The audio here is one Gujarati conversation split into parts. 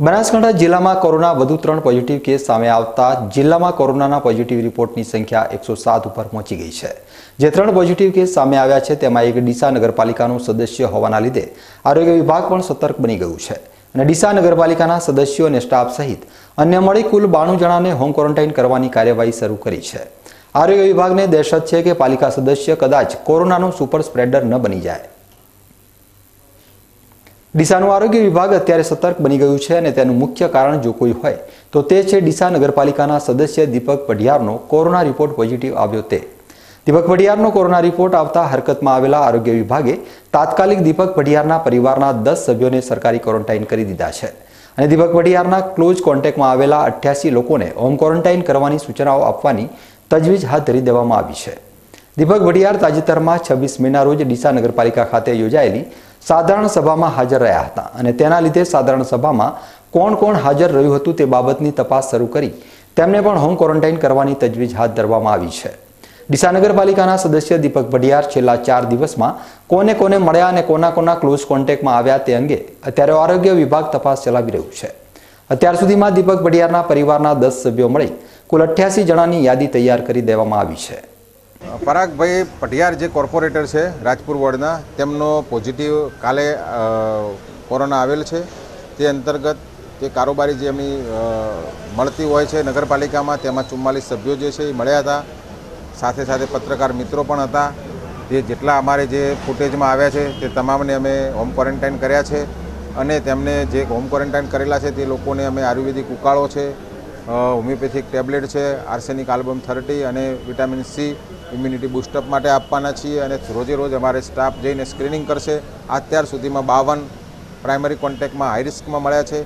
બનાસકાંઠા જિલ્લામાં કોરોના વધુ ત્રણ પોઝિટિવ કેસ સામે આવતા જિલ્લામાં કોરોનાના પોઝિટિવ રિપોર્ટની સંખ્યા એકસો સાત ઉપર પહોંચી ગઈ છે. જે ત્રણ પોઝિટિવ કેસ સામે આવ્યા છે, તેમાં એક ડીસા નગરપાલિકાનું સદસ્ય હોવાના લીધે આરોગ્ય વિભાગ પણ સતર્ક બની ગયું છે. અને ડીસા નગરપાલિકાના સદસ્યો અને સ્ટાફ સહિત અન્ય મળી કુલ બાણું જણાને હોમ ક્વોરન્ટાઇન કરવાની કાર્યવાહી શરૂ કરી છે. આરોગ્ય વિભાગને દહેશત છે કે પાલિકા સદસ્ય કદાચ કોરોનાનું સુપર સ્પ્રેડર ન બની જાય. ડીસાનું આરોગ્ય વિભાગ અત્યારે સતર્ક બની ગયું છે અને તેનું મુખ્ય કારણ જો કોઈ હોય, તો તે છે ડીસા નગરપાલિકાના સદસ્ય દીપક પઢિયારનો કોરોના રિપોર્ટ પોઝિટિવ આવ્યો તે. દીપક પઢિયારનો કોરોના રિપોર્ટ આવતા હરકતમાં આવેલા આરોગ્ય વિભાગે તાત્કાલિક દીપક પઢિયારના પરિવારના દસ સભ્યોને સરકારી ક્વોરન્ટાઇન કરી દીધા છે. અને દીપક પઢિયારના ક્લોઝ કોન્ટેક્ટમાં આવેલા અઠ્યાસી લોકોને હોમ ક્વોરન્ટાઇન કરવાની સૂચનાઓ આપવાની તજવીજ હાથ ધરી દેવામાં આવી છે. દીપક વડિયાર તાજેતરમાં છવ્વીસ મેના રોજ ડીસા નગરપાલિકા ખાતે યોજાયેલી સાધારણ સભામાં હાજર રહ્યા હતા અને તેના લીધે સાધારણ સભામાં કોણ કોણ હાજર રહ્યું હતું તે બાબતની તપાસ શરૂ કરી. તેમને પણ હોમ ક્વોરન્ટાઇન કરવાની તજવીજ હાથ ધરવામાં આવી છે. ડીસા નગરપાલિકાના સદસ્ય દીપક ભડિયાર છેલ્લા ચાર દિવસમાં કોને કોને મળ્યા અને કોના કોના ક્લોઝ કોન્ટેક્ટમાં આવ્યા તે અંગે અત્યારે આરોગ્ય વિભાગ તપાસ ચલાવી રહ્યું છે. અત્યાર સુધીમાં દીપક ભડિયારના પરિવારના દસ સભ્યો મળી કુલ અઠ્યાસી જણાની યાદી તૈયાર કરી દેવામાં આવી છે. પરાગભાઈ પઢિયાર જે કોર્પોરેટર છે રાજપુર વોર્ડના, તેમનો પોઝિટિવ કાલે કોરોના આવેલ છે. તે અંતર્ગત જે કારોબારી જે એમની મળતી હોય છે નગરપાલિકામાં, તેમાં ચુમ્માલીસ સભ્યો જે છે એ મળ્યા હતા. સાથે સાથે પત્રકાર મિત્રો પણ હતા. જે જેટલા અમારે જે ફૂટેજમાં આવ્યા છે તે તમામને અમે હોમ ક્વોરન્ટાઇન કર્યા છે અને તેમને જે હોમ ક્વોરન્ટાઇન કરેલા છે તે લોકોને અમે આયુર્વેદિક ઉકાળો છે હોમિયોપેથિક ટેબ્લેટ છે, આર્સેનિક આલ્બમ થર્ટી અને vitamin C immunity boost up માટે આપવાના છીએ અને રોજે રોજ અમારે સ્ટાફ જઈને સ્ક્રીનિંગ કરશે. અત્યાર સુધીમાં બાવન પ્રાઇમરી કોન્ટેક્ટમાં હાઈ રિસ્કમાં મળ્યા છે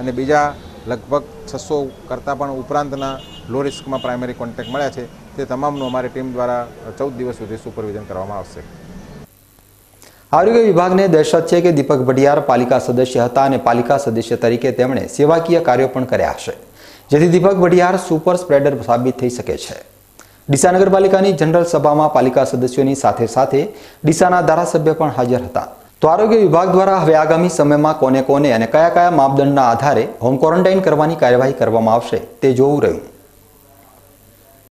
અને બીજા લગભગ છસો કરતાં પણ ઉપરાંતના લો રિસ્કમાં પ્રાઇમરી કોન્ટેક્ટ મળ્યા છે. તે તમામનું અમારી ટીમ દ્વારા ચૌદ દિવસ સુધી સુપરવિઝન કરવામાં આવશે. આરોગ્ય વિભાગને દહેશત છે કે દીપક ભટિયાર પાલિકા સદસ્ય હતા અને પાલિકા સદસ્ય તરીકે તેમણે સેવાકીય કાર્યો પણ કર્યા હશે. જેથી દીપક ભટિયાર સુપર સ્પ્રેડર સાબિત થઈ શકે છે. ડીસા નગરપાલિકાની જનરલ સભામાં પાલિકા સદસ્યોની સાથે સાથે ડીસાના ધારાસભ્ય પણ હાજર હતા. તો આરોગ્ય વિભાગ દ્વારા હવે આગામી સમયમાં કોને કોને અને કયા કયા માપદંડના આધારે હોમ ક્વોરન્ટાઇન કરવાની કાર્યવાહી કરવામાં આવશે તે જોવું રહ્યું.